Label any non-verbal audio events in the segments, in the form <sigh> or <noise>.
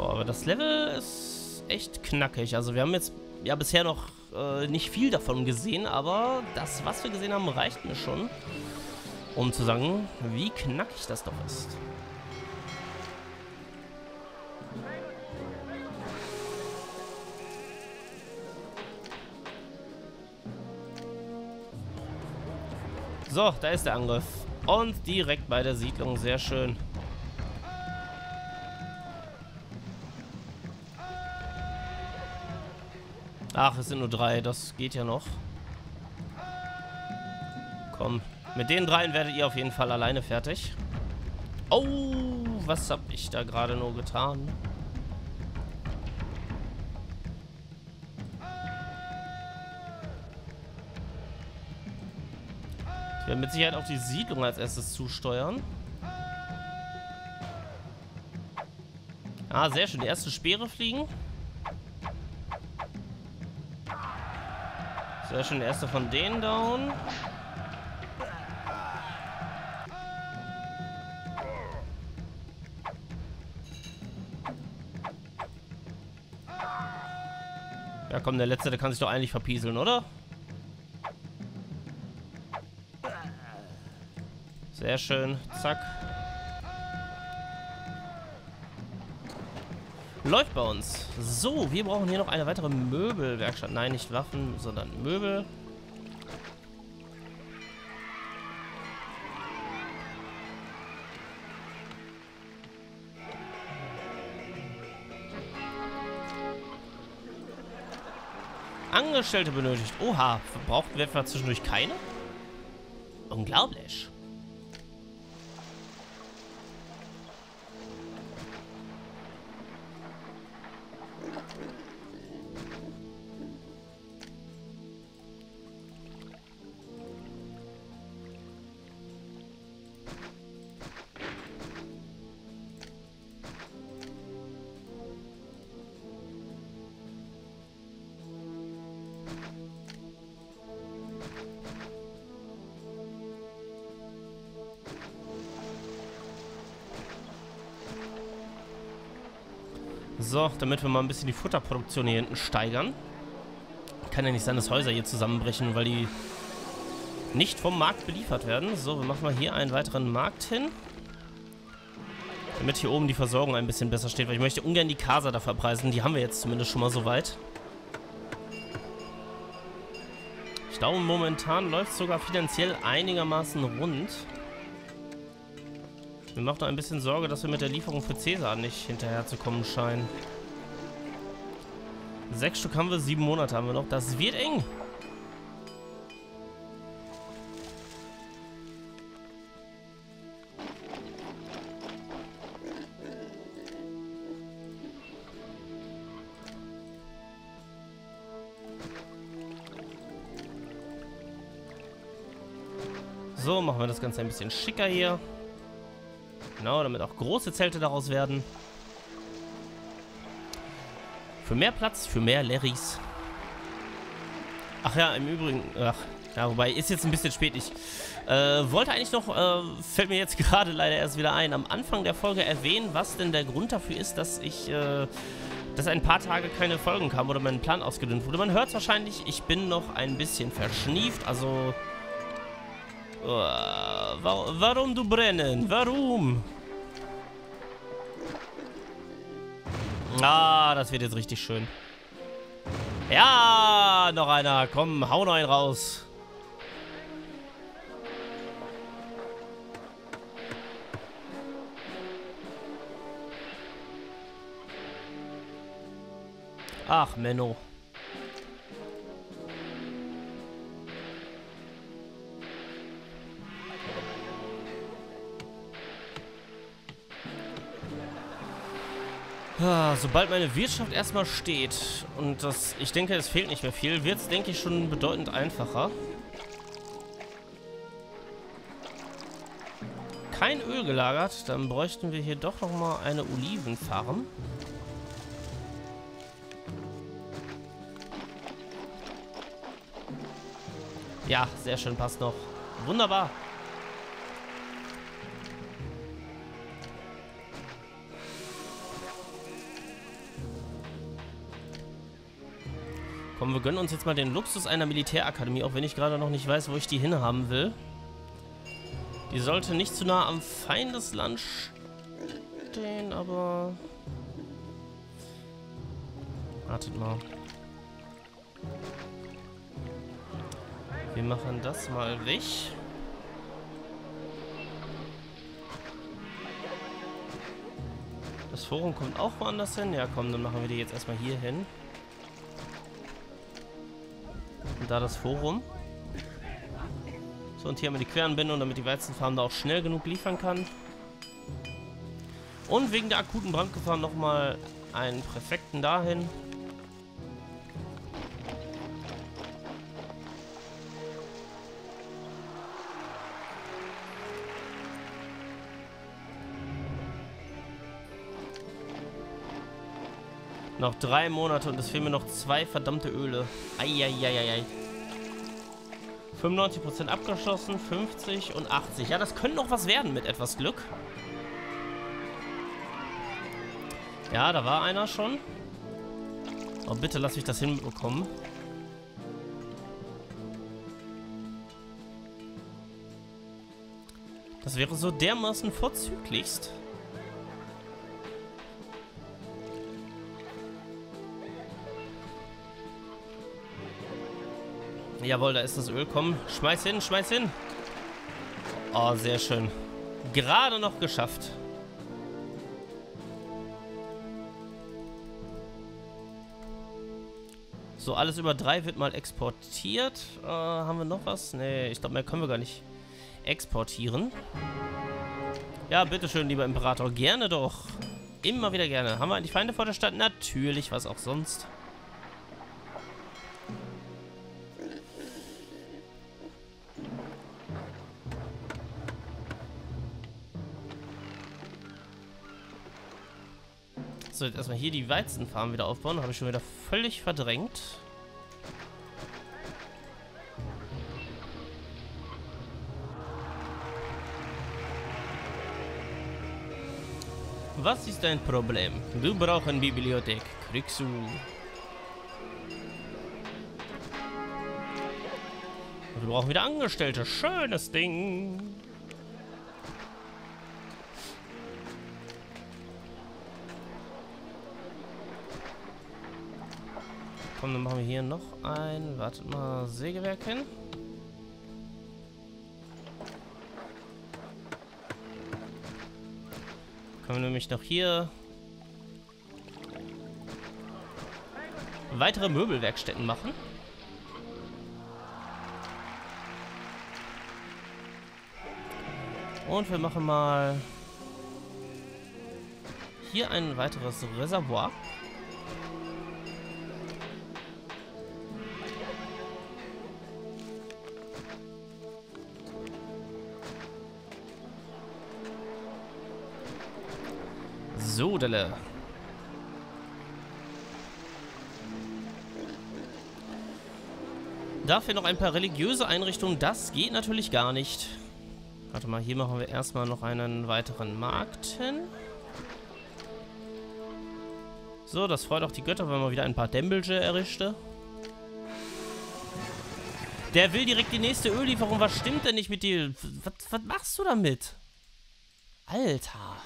Boah, aber das Level ist echt knackig. Also wir haben jetzt ja bisher noch äh, nicht viel davon gesehen, aber das, was wir gesehen haben, reicht mir schon, um zu sagen, wie knackig das doch ist. So, da ist der Angriff. Und direkt bei der Siedlung. Sehr schön. Ach, es sind nur drei. Das geht ja noch. Komm. Mit den dreien werdet ihr auf jeden Fall alleine fertig. Oh, was hab ich da gerade nur getan? Ich werde mit Sicherheit auf die Siedlung als erstes zusteuern. Ah, sehr schön. Die erste Speere fliegen. Sehr schön, der erste von denen down. Ja komm, der letzte, der kann sich doch eigentlich verpieseln, oder? Sehr schön. Zack. Läuft bei uns. So, wir brauchen hier noch eine weitere Möbelwerkstatt. Nein, nicht Waffen, sondern Möbel. Angestellte benötigt. Oha, braucht wir etwa zwischendurch keine? Unglaublich. So, damit wir mal ein bisschen die Futterproduktion hier hinten steigern. Kann ja nicht sein, dass Häuser hier zusammenbrechen, weil die nicht vom Markt beliefert werden. So, wir machen mal hier einen weiteren Markt hin. Damit hier oben die Versorgung ein bisschen besser steht, weil ich möchte ungern die Casa da verpreisen. Die haben wir jetzt zumindest schon mal so weit. Ich glaube, momentan läuft es sogar finanziell einigermaßen rund. Mir macht noch ein bisschen Sorge, dass wir mit der Lieferung für Cäsar nicht hinterherzukommen scheinen. Sechs Stück haben wir, sieben Monate haben wir noch. Das wird eng. So, machen wir das Ganze ein bisschen schicker hier. Genau, damit auch große Zelte daraus werden. Für mehr Platz, für mehr Larrys. Ach ja, im Übrigen, ach, ja, wobei, ist jetzt ein bisschen spät. Ich äh, wollte eigentlich noch, äh, fällt mir jetzt <laughs> gerade leider erst wieder ein, am Anfang der Folge erwähnen, was denn der Grund dafür ist, dass ich, äh, dass ein paar Tage keine Folgen kamen oder mein Plan ausgedünnt wurde. Man hört es wahrscheinlich, ich bin noch ein bisschen verschnieft, also warum du brennen? Warum? Ah, das wird jetzt richtig schön. Ja, noch einer. Komm, hau noch einen raus. Ach, Menno. Sobald meine Wirtschaft erstmal steht und das, ich denke, es fehlt nicht mehr viel, wird es, denke ich, schon bedeutend einfacher. Kein Öl gelagert, dann bräuchten wir hier doch nochmal eine Olivenfarm. Ja, sehr schön, passt noch. Wunderbar. Komm, wir gönnen uns jetzt mal den Luxus einer Militärakademie, auch wenn ich gerade noch nicht weiß, wo ich die hinhaben will. Die sollte nicht zu nah am Feindesland stehen, aber... Wartet mal. Wir machen das mal weg. Das Forum kommt auch woanders hin. Ja, komm, dann machen wir die jetzt erstmal hier hin. Da das Forum. So, und hier haben wir die Queranbindung, damit die Weizenfarm da auch schnell genug liefern kann. Und wegen der akuten Brandgefahr nochmal einen Präfekten dahin. Noch drei Monate und es fehlen mir noch zwei verdammte Öle. Eieieiei. 95% abgeschlossen, 50 und 80. Ja, das könnte noch was werden mit etwas Glück. Ja, da war einer schon. Oh, bitte lass mich das hinbekommen. Das wäre so dermaßen vorzüglichst. Jawohl, da ist das Öl. Komm, schmeiß hin, schmeiß hin. Oh, sehr schön. Gerade noch geschafft. So, alles über drei wird mal exportiert. Äh, haben wir noch was? Nee, ich glaube, mehr können wir gar nicht exportieren. Ja, bitteschön, lieber Imperator. Gerne doch. Immer wieder gerne. Haben wir eigentlich Feinde vor der Stadt? Natürlich, was auch sonst. So, jetzt erstmal hier die Weizenfarm wieder aufbauen. Habe ich schon wieder völlig verdrängt. Was ist dein Problem? Du brauchst eine Bibliothek. Kriegst du. Wir brauchen wieder Angestellte. Schönes Ding. Komm, dann machen wir hier noch ein, wartet mal, Sägewerk hin. Können wir nämlich noch hier weitere Möbelwerkstätten machen. Und wir machen mal hier ein weiteres Reservoir. Sodele. Dafür noch ein paar religiöse Einrichtungen. Das geht natürlich gar nicht. Warte mal, hier machen wir erstmal noch einen weiteren Markt hin. So, das freut auch die Götter, wenn man wieder ein paar Dembelge errischte. Der will direkt die nächste Öllieferung. Was stimmt denn nicht mit dir? Was, was machst du damit? Alter.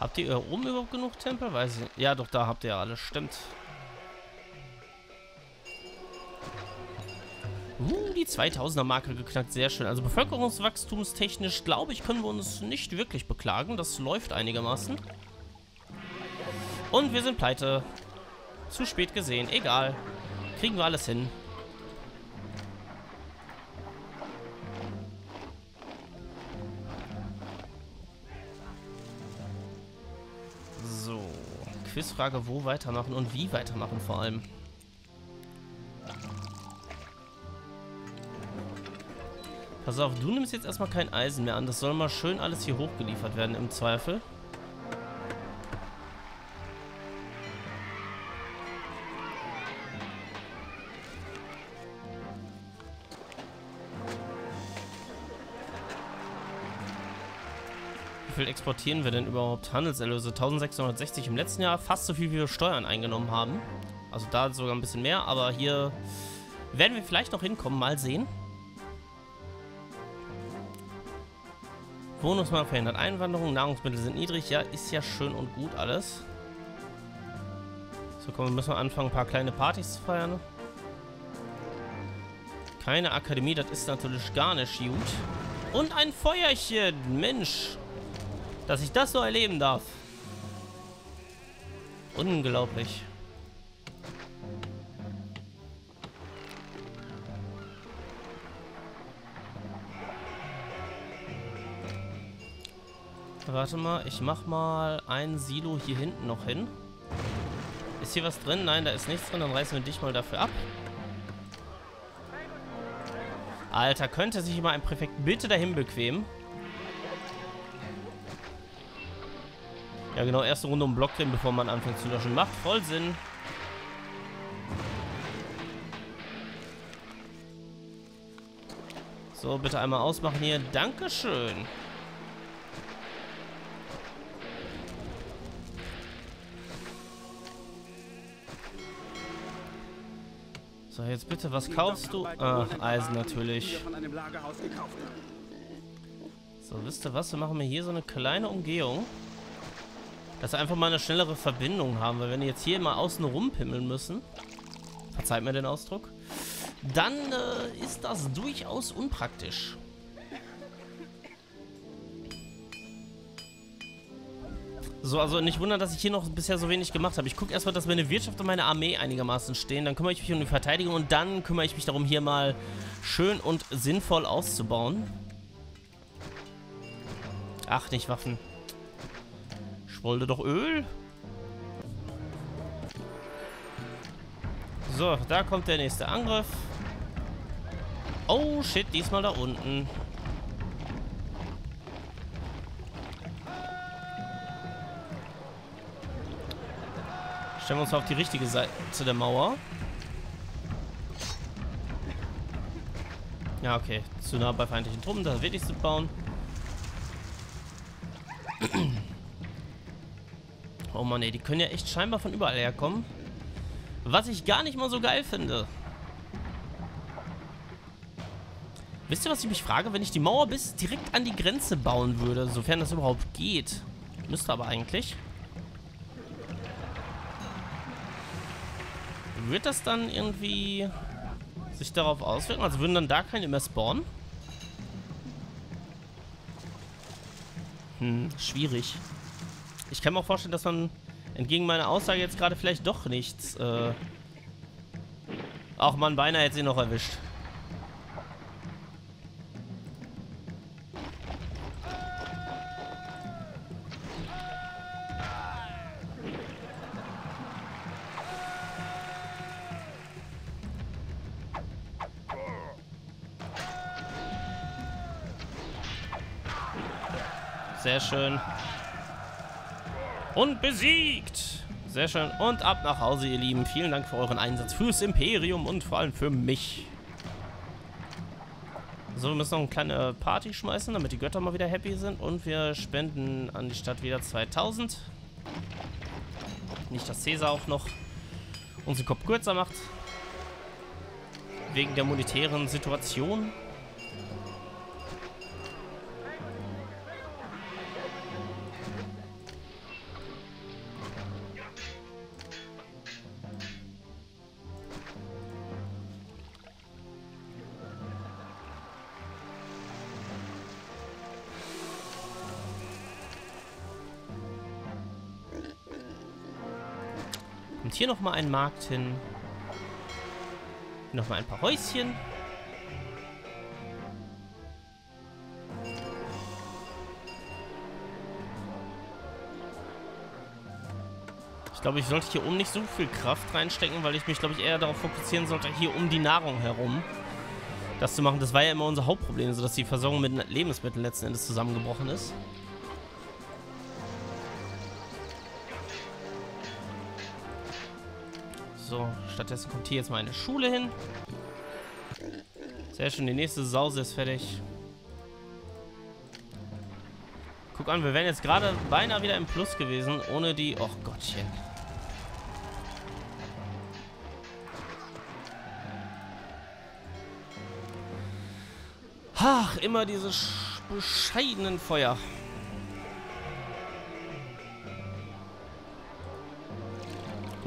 Habt ihr hier oben überhaupt genug Tempel? Weiß ich nicht. Ja, doch, da habt ihr ja alles. Stimmt. Uh, die 2000er Marke geknackt. Sehr schön. Also bevölkerungswachstumstechnisch, glaube ich, können wir uns nicht wirklich beklagen. Das läuft einigermaßen. Und wir sind pleite. Zu spät gesehen. Egal. Kriegen wir alles hin. Quizfrage, wo weitermachen und wie weitermachen vor allem. Pass auf, du nimmst jetzt erstmal kein Eisen mehr an. Das soll mal schön alles hier hochgeliefert werden im Zweifel. Exportieren wir denn überhaupt? Handelserlöse 1660 im letzten Jahr, fast so viel wie wir Steuern eingenommen haben. Also da sogar ein bisschen mehr, aber hier werden wir vielleicht noch hinkommen, mal sehen. Wohnungsmarkt verhindert Einwanderung, Nahrungsmittel sind niedrig, ja, ist ja schön und gut alles. So, komm, wir müssen anfangen, ein paar kleine Partys zu feiern. Keine Akademie, das ist natürlich gar nicht gut. Und ein Feuerchen, Mensch. Dass ich das so erleben darf. Unglaublich. Warte mal, ich mach mal ein Silo hier hinten noch hin. Ist hier was drin? Nein, da ist nichts drin. Dann reißen wir dich mal dafür ab. Alter, könnte sich mal ein Präfekt bitte dahin bequemen? Ja genau, erste Runde um Block drehen, bevor man anfängt zu löschen. Macht voll Sinn. So, bitte einmal ausmachen hier. Dankeschön. So, jetzt bitte, was kaufst du? Ach, Eisen natürlich. So, wisst ihr was? Wir machen mir hier so eine kleine Umgehung. Dass wir einfach mal eine schnellere Verbindung haben. Weil wenn wir jetzt hier mal außen rumpimmeln müssen, verzeiht mir den Ausdruck, dann äh, ist das durchaus unpraktisch. So, also nicht wundern, dass ich hier noch bisher so wenig gemacht habe. Ich gucke erstmal, dass meine Wirtschaft und meine Armee einigermaßen stehen. Dann kümmere ich mich um die Verteidigung und dann kümmere ich mich darum, hier mal schön und sinnvoll auszubauen. Ach, nicht Waffen. Ich wollte doch Öl. So, da kommt der nächste Angriff. Oh, shit, diesmal da unten. Stellen wir uns auf die richtige Seite der Mauer. Ja, okay. Zu nah bei feindlichen Truppen, da will ich sie bauen. Oh Mann, ey, die können ja echt scheinbar von überall herkommen. Was ich gar nicht mal so geil finde. Wisst ihr, was ich mich frage? Wenn ich die Mauer bis direkt an die Grenze bauen würde, sofern das überhaupt geht. Müsste aber eigentlich. Wird das dann irgendwie sich darauf auswirken? Also würden dann da keine mehr spawnen? Hm, schwierig. Ich kann mir auch vorstellen, dass man entgegen meiner Aussage jetzt gerade vielleicht doch nichts... Äh man, beinahe hätte sie noch erwischt. Sehr schön. Und besiegt. Sehr schön. Und ab nach Hause, ihr Lieben. Vielen Dank für euren Einsatz fürs Imperium und vor allem für mich. So, wir müssen noch eine kleine Party schmeißen, damit die Götter mal wieder happy sind. Und wir spenden an die Stadt wieder 2000. Nicht, dass Caesar auch noch unseren Kopf kürzer macht. Wegen der monetären Situation. Hier nochmal ein Markt hin. Nochmal ein paar Häuschen. Ich glaube, ich sollte hier oben nicht so viel Kraft reinstecken, weil ich mich, glaube ich, eher darauf fokussieren sollte, hier um die Nahrung herum das zu machen. Das war ja immer unser Hauptproblem, so dass die Versorgung mit Lebensmitteln letzten Endes zusammengebrochen ist. So, stattdessen kommt hier jetzt mal eine Schule hin. Sehr schön, die nächste Sause ist fertig. Guck an, wir wären jetzt gerade beinahe wieder im Plus gewesen, ohne die... Och Gottchen. Ach, immer diese bescheidenen Feuer.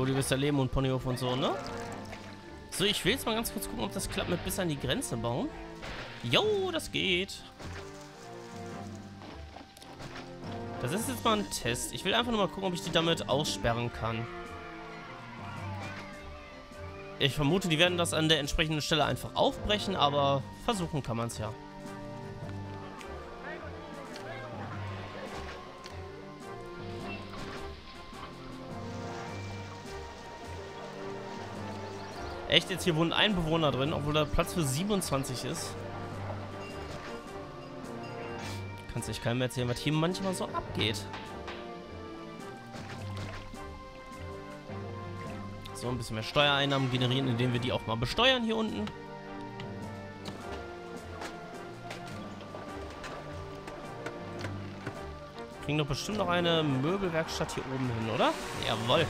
Cody Vista Leben und Ponyhof und so, ne? So, ich will jetzt mal ganz kurz gucken, ob das klappt mit bis an die Grenze bauen. Jo, das geht. Das ist jetzt mal ein Test. Ich will einfach nur mal gucken, ob ich die damit aussperren kann. Ich vermute, die werden das an der entsprechenden Stelle einfach aufbrechen, aber versuchen kann man es ja. Echt, jetzt hier wohnt ein Bewohner drin, obwohl da Platz für 27 ist. Kannst sich keinem erzählen, was hier manchmal so abgeht. So, ein bisschen mehr Steuereinnahmen generieren, indem wir die auch mal besteuern hier unten. Kriegen doch bestimmt noch eine Möbelwerkstatt hier oben hin, oder? Jawoll.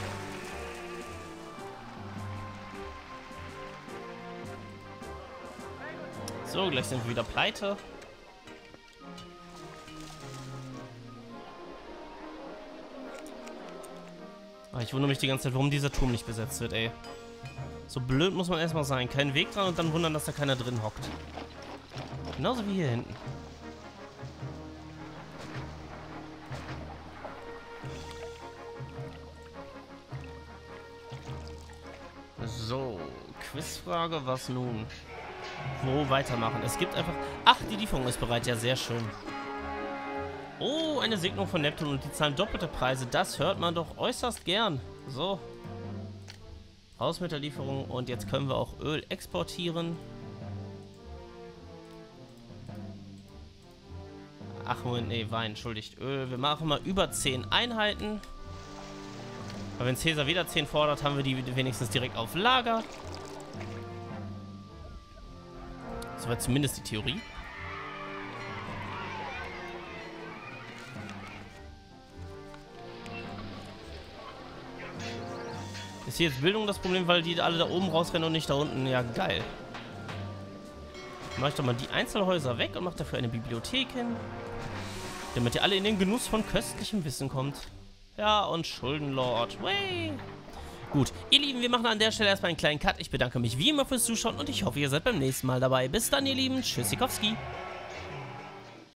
So, gleich sind wir wieder pleite. Ah, ich wundere mich die ganze Zeit, warum dieser Turm nicht besetzt wird, ey. So blöd muss man erstmal sein. Kein Weg dran und dann wundern, dass da keiner drin hockt. Genauso wie hier hinten. So, Quizfrage, was nun? Wo weitermachen? Es gibt einfach... Ach, die Lieferung ist bereit, ja, sehr schön. Oh, eine Segnung von Neptun und die zahlen doppelte Preise. Das hört man doch äußerst gern. So. Raus mit der Lieferung und jetzt können wir auch Öl exportieren. Ach, Moment, nee, Wein, entschuldigt. Öl, wir machen mal über 10 Einheiten. Aber wenn Cäsar wieder 10 fordert, haben wir die wenigstens direkt auf Lager. Das war zumindest die Theorie. Ist hier jetzt Bildung das Problem, weil die alle da oben rausrennen und nicht da unten? Ja, geil. Mach ich doch mal die Einzelhäuser weg und mach dafür eine Bibliothek hin. Damit ihr alle in den Genuss von köstlichem Wissen kommt. Ja, und Schuldenlord. Way. Gut, ihr Lieben, wir machen an der Stelle erstmal einen kleinen Cut. Ich bedanke mich wie immer fürs Zuschauen und ich hoffe, ihr seid beim nächsten Mal dabei. Bis dann, ihr Lieben. Tschüssikowski.